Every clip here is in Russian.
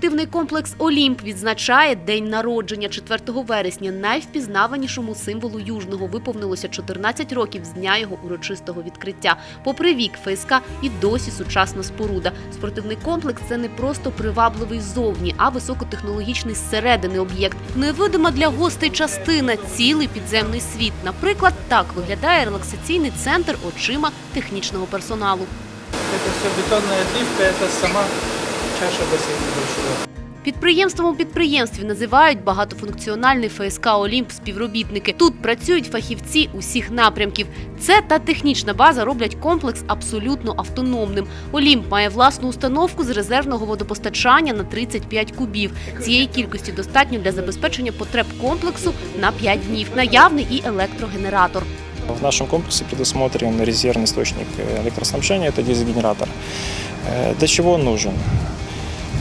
Духовно-спортивний комплекс Олімп відзначає день народження 4 вересня. Найвпізнаванішому символу Южного виповнилося 14 років з дня його урочистого відкриття. Попри вік ФСК і досі сучасна споруда. Спортивний комплекс це не просто привабливий ззовні, а високотехнологічний зсередини об'єкт. Невидима для гостей частина цілий підземний світ. Наприклад, так виглядає релаксаційний центр очима технічного персоналу. Это все бетонная отливка, это сама чаша бассейна большого. Підприємством у підприємстві називають багатофункціональний ФСК Олімп співробітники. Тут працюють фахівці усіх напрямків. Це та технічна база роблять комплекс абсолютно автономним. Олімп має власну установку з резервного водопостачання на 35 кубів. Цієї кількості достатньо для забезпечення потреб комплексу на 5 днів. Наявний і електрогенератор. В нашем комплексе предусмотрен резервный источник э, электроснабжения, это дизель-генератор. Э, Для чего он нужен?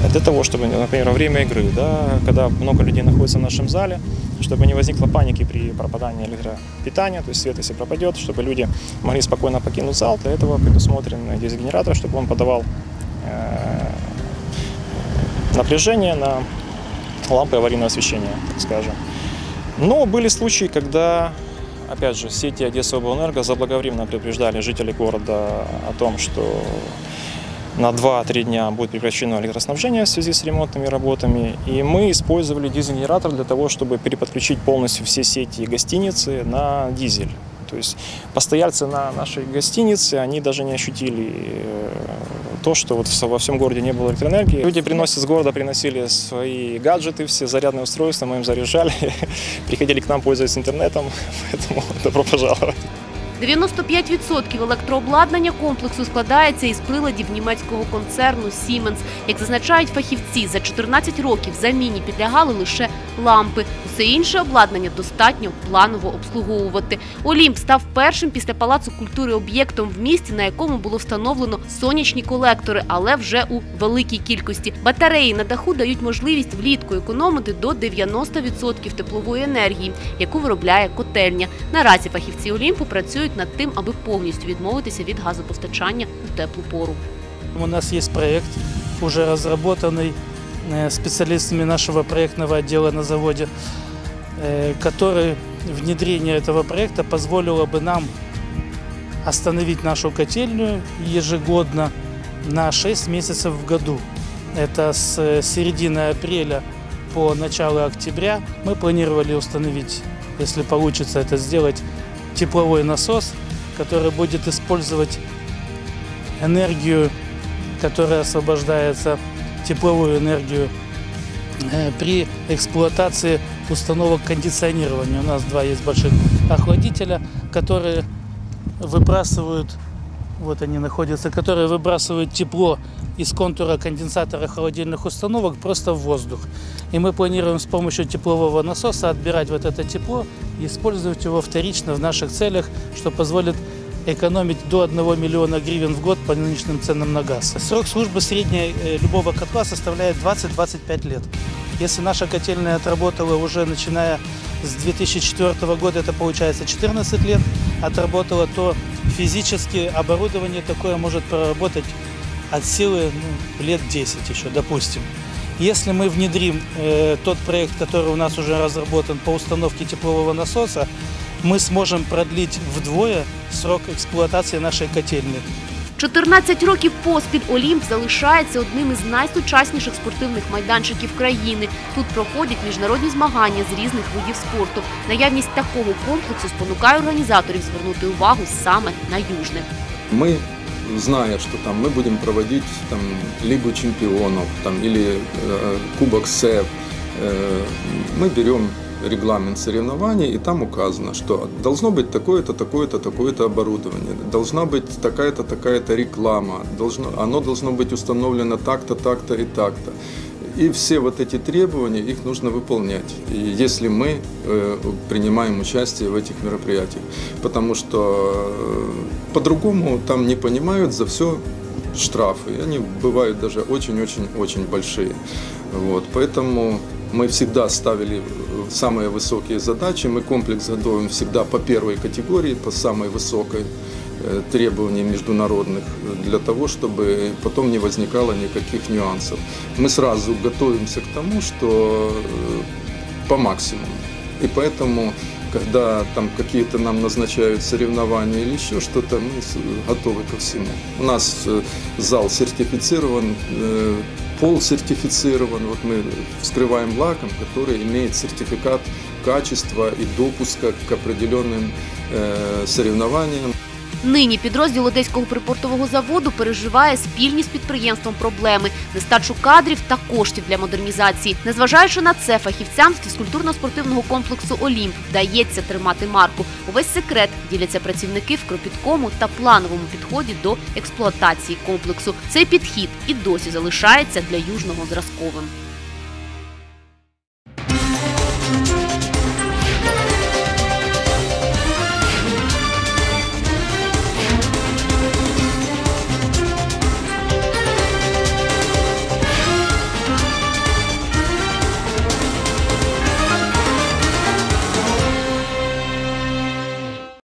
Для того, чтобы, например, во время игры, да, когда много людей находится в нашем зале, чтобы не возникло паники при пропадании электропитания, то есть свет если пропадет, чтобы люди могли спокойно покинуть зал, для этого предусмотрен дизель-генератор, чтобы он подавал э, напряжение на лампы аварийного освещения, так скажем. Но были случаи, когда, опять же, сети Одесса Облэнерго заблаговременно предупреждали жителей города о том, что на 2-3 дня будет прекращено электроснабжение в связи с ремонтными работами. И мы использовали дизель-генератор для того, чтобы переподключить полностью все сети гостиницы на дизель. То есть постояльцы на нашей гостинице, они даже не ощутили э, то, что вот во всем городе не было электроэнергии. Люди приносят с города, приносили свои гаджеты, все зарядные устройства, мы им заряжали, приходили к нам, пользуясь интернетом, поэтому добро пожаловать. 95% електрообладнання комплексу складається із приладів німецького концерну Siemens. Як зазначають фахівці, за 14 років заміні підлягали лише лампи. Усе інше обладнання достатньо планово обслуговувати. Олімп став першим після палацу культури об'єктом в місті, на якому було встановлено сонячні колектори, але вже у великій кількості. Батареї на даху дають можливість влітку економити до 90% теплової енергії, яку виробляє котельня. Наразі фахівці Олімпу працюють над тим, аби повністю відмовитися від газопостачання у теплу пору. У нас есть проект, уже разработанный э, специалистами нашего проектного отдела на заводе, э, который внедрение этого проекта позволило бы нам остановить нашу котельную ежегодно на 6 месяцев в году. Это с э, середины апреля по начало октября. Мы планировали установить, если получится это сделать, тепловой насос, который будет использовать энергию, которая освобождается, тепловую энергию э, при эксплуатации установок кондиционирования. У нас два есть больших охладителя, которые выбрасывают, вот они находятся, которые выбрасывают тепло из контура конденсатора холодильных установок просто в воздух. И мы планируем с помощью теплового насоса отбирать вот это тепло и использовать его вторично в наших целях, что позволит экономить до 1 миллиона гривен в год по нынешним ценам на газ. Срок службы средней э, любого котла составляет 20-25 лет. Если наша котельная отработала уже начиная с 2004 года, это получается 14 лет, отработала, то физически оборудование такое может проработать от силы ну, лет 10 еще, допустим. Если мы внедрим э, тот проект, который у нас уже разработан по установке теплового насоса, мы сможем продлить вдвое срок эксплуатации нашей котельной. 14 років поспіль Олімп залишається одним із найсучасніших спортивних майданчиків країни. Тут проходять міжнародні змагання з різних видів спорту. Наявність такого комплексу спонукає організаторів звернути увагу саме на южне. мы, зная, что там мы будем проводить там, Лигу чемпионов там, или э, Кубок СЭФ, э, мы берем регламент соревнований, и там указано, что должно быть такое-то, такое-то, такое-то оборудование, должна быть такая-то, такая-то реклама, должно, оно должно быть установлено так-то, так-то и так-то. И все вот эти требования, их нужно выполнять, и если мы э, принимаем участие в этих мероприятиях. Потому что э, по-другому там не понимают за все штрафы. Они бывают даже очень-очень-очень большие. Вот, поэтому мы всегда ставили э, самые высокие задачи. Мы комплекс готовим всегда по первой категории, по самой высокой. э, требований международных для того, чтобы потом не возникало никаких нюансов. Мы сразу готовимся к тому, что э, по максимуму. И поэтому, когда там какие-то нам назначают соревнования или еще что-то, мы готовы ко всему. У нас э, зал сертифицирован, э, пол сертифицирован. Вот мы вскрываем лаком, который имеет сертификат качества и допуска к определенным э, соревнованиям. Нині підрозділ Одеського припортового заводу переживає спільні з підприємством проблеми, нестачу кадрів та коштів для модернізації. Незважаючи на це, фахівцям з фізкультурно-спортивного комплексу Олімп вдається тримати марку. Увесь секрет діляться працівники в кропіткому та плановому підході до експлуатації комплексу. Цей підхід і досі залишається для южного зразковим.